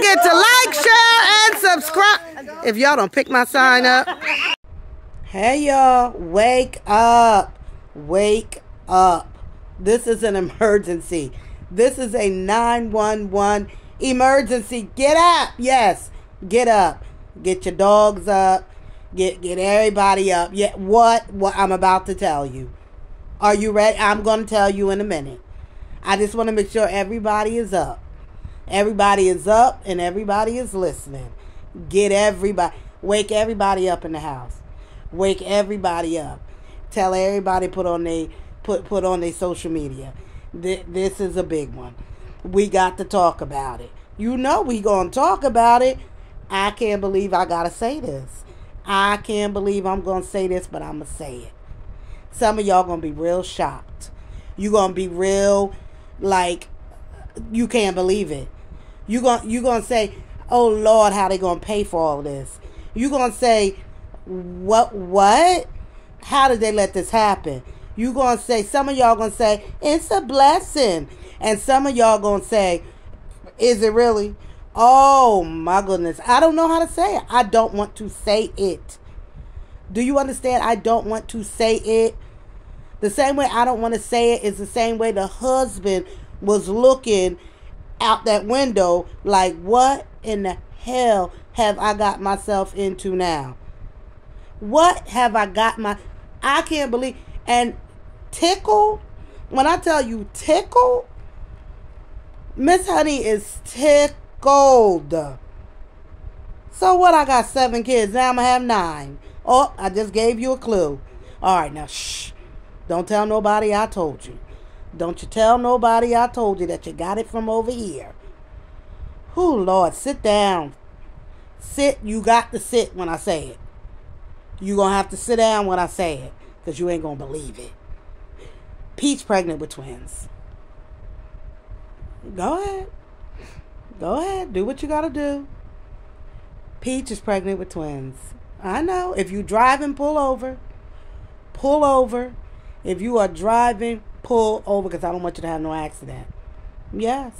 forget to like, share, and subscribe. If y'all don't pick my sign up. Hey, y'all. Wake up. Wake up. This is an emergency. This is a 911 emergency. Get up. Yes. Get up. Get your dogs up. Get get everybody up. Yeah, what what I'm about to tell you. Are you ready? I'm going to tell you in a minute. I just want to make sure everybody is up. Everybody is up and everybody is listening. Get everybody, wake everybody up in the house. Wake everybody up. Tell everybody put on their put put on their social media. This is a big one. We got to talk about it. You know we gonna talk about it. I can't believe I gotta say this. I can't believe I'm gonna say this, but I'm gonna say it. Some of y'all gonna be real shocked. You gonna be real like you can't believe it. You going you gonna say, "Oh Lord, how they gonna pay for all this?" You gonna say, "What? What? How did they let this happen?" You gonna say some of y'all gonna say it's a blessing, and some of y'all gonna say, "Is it really?" Oh my goodness, I don't know how to say it. I don't want to say it. Do you understand? I don't want to say it. The same way I don't want to say it is the same way the husband was looking out that window like, what in the hell have I got myself into now? What have I got my. I can't believe. And tickle, when I tell you tickle, Miss Honey is tickled. So what? I got seven kids. Now I'm going to have nine. Oh, I just gave you a clue. All right, now shh. Don't tell nobody I told you. Don't you tell nobody I told you that you got it from over here. Who Lord, sit down. Sit, you got to sit when I say it. you going to have to sit down when I say it because you ain't going to believe it. Peach pregnant with twins. Go ahead. Go ahead. Do what you got to do. Peach is pregnant with twins. I know. If you drive and pull over, pull over if you are driving, pull over because I don't want you to have no accident. Yes.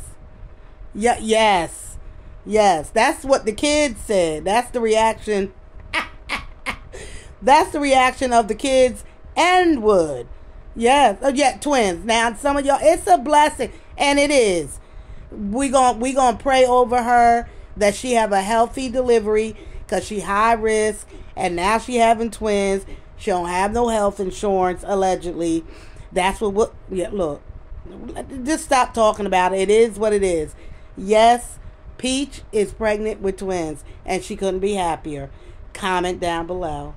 Yeah, yes. Yes. That's what the kids said. That's the reaction. That's the reaction of the kids and Wood. Yes. Oh, yeah, twins. Now, some of y'all, it's a blessing. And it is. We going we gonna pray over her that she have a healthy delivery because she high risk and now she having twins she don't have no health insurance, allegedly. That's what, what yeah, look. Just stop talking about it. It is what it is. Yes, Peach is pregnant with twins, and she couldn't be happier. Comment down below.